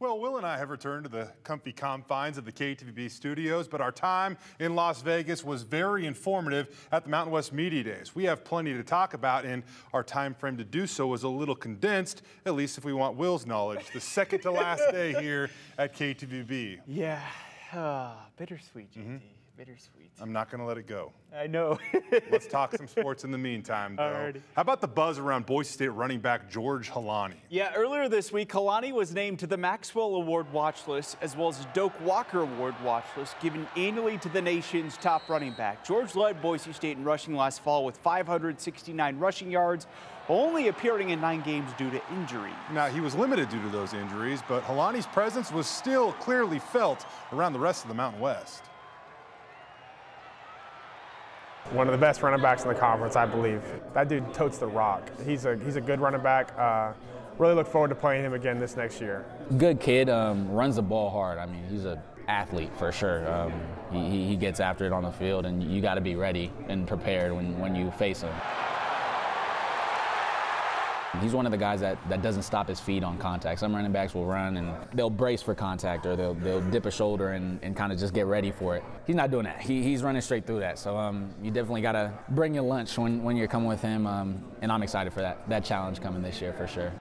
Well, Will and I have returned to the comfy confines of the KTVB studios, but our time in Las Vegas was very informative at the Mountain West Media Days. We have plenty to talk about, and our time frame to do so was a little condensed, at least if we want Will's knowledge. The second to last day here at KTVB. Yeah, uh, bittersweet, JT. Mm -hmm. Bittersweet. I'm not going to let it go. I know. Let's talk some sports in the meantime, though. Alrighty. How about the buzz around Boise State running back George Holani? Yeah, earlier this week, Holani was named to the Maxwell Award watch list as well as the Doak Walker Award watch list, given annually to the nation's top running back. George led Boise State in rushing last fall with 569 rushing yards, only appearing in nine games due to injury. Now, he was limited due to those injuries, but Holani's presence was still clearly felt around the rest of the Mountain West. One of the best running backs in the conference, I believe. That dude totes the rock. He's a, he's a good running back. Uh, really look forward to playing him again this next year. Good kid, um, runs the ball hard. I mean, he's an athlete for sure. Um, he, he gets after it on the field, and you got to be ready and prepared when, when you face him. He's one of the guys that, that doesn't stop his feet on contact. Some running backs will run and they'll brace for contact or they'll, they'll dip a shoulder and, and kind of just get ready for it. He's not doing that. He, he's running straight through that. So um, you definitely got to bring your lunch when, when you're coming with him. Um, and I'm excited for that, that challenge coming this year for sure.